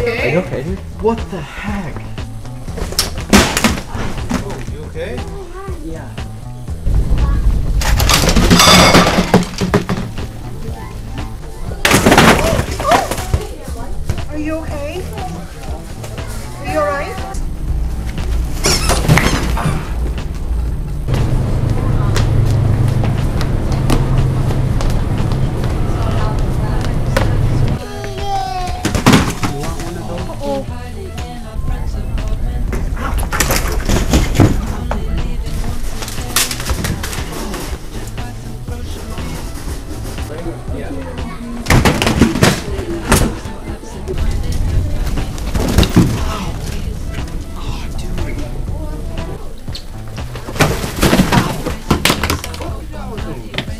okay? Are you okay? What the heck? Oh, you okay? Yeah. Are you okay?